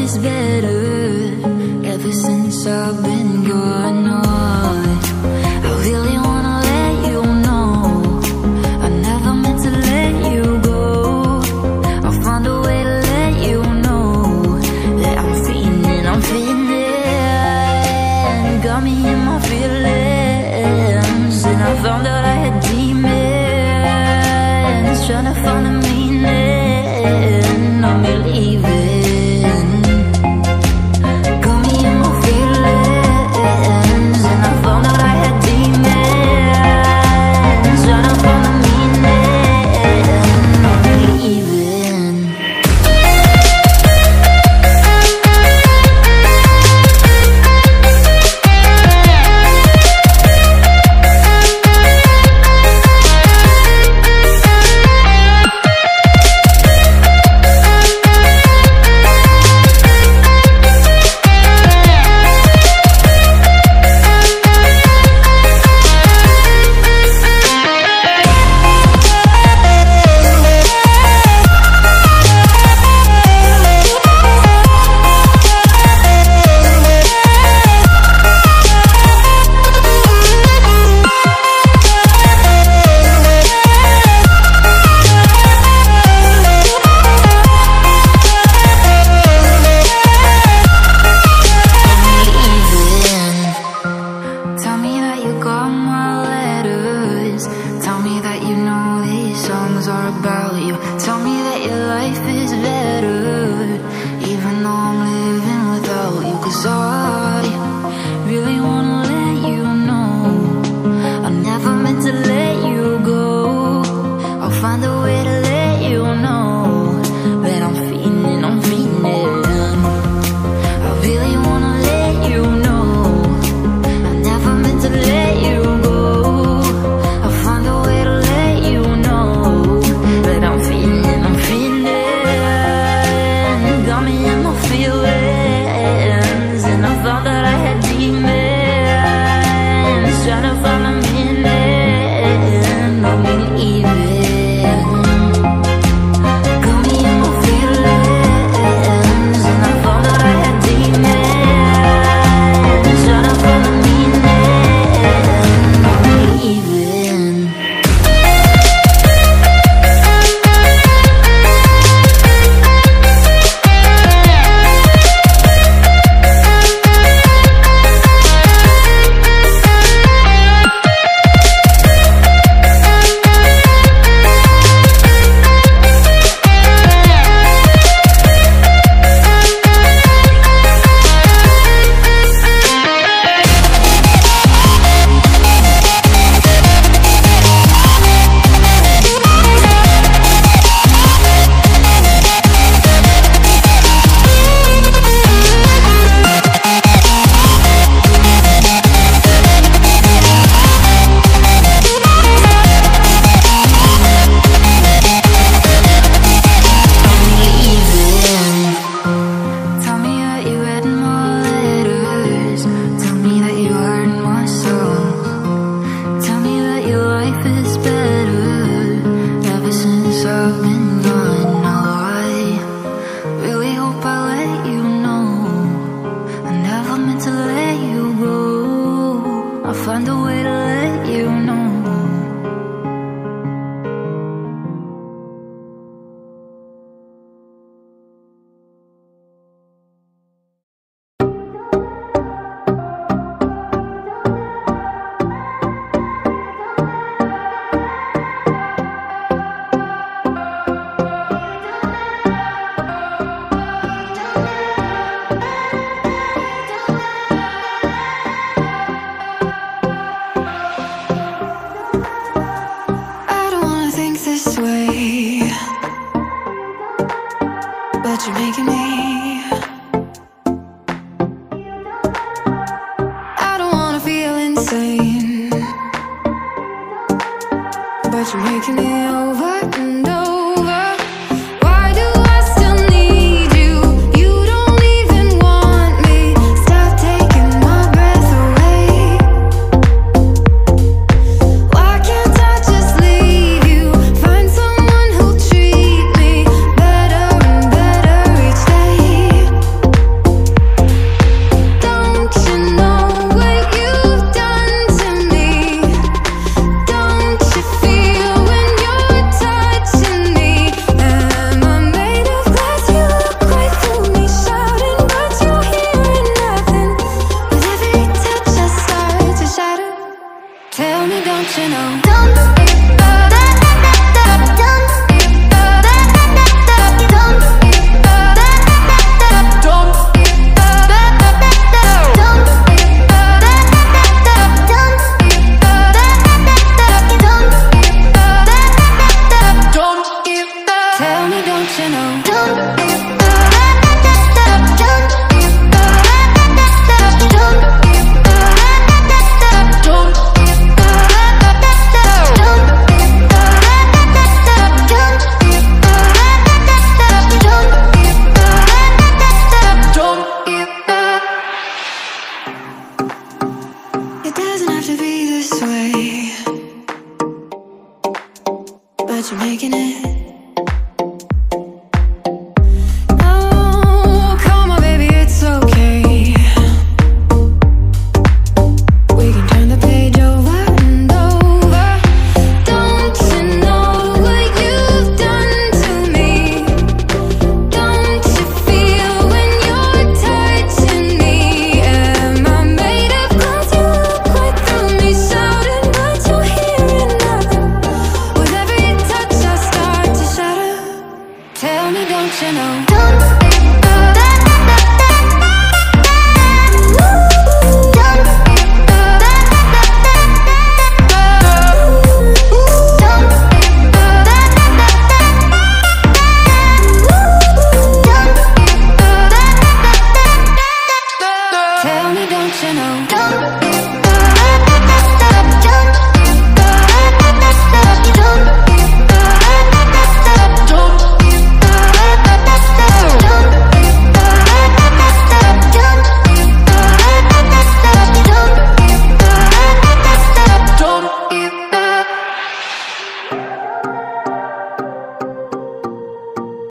is better Ever since I've been gone. On I really wanna let you know I never meant to let you go. I'll find a way to let you know That I'm feeling, I'm feeling. Got me in my feelings And I found out I had demons. Trying to find a meaning It's better, even though I'm living without you. Cause all what you're making me. I don't wanna feel insane But you're making me Me, don't know?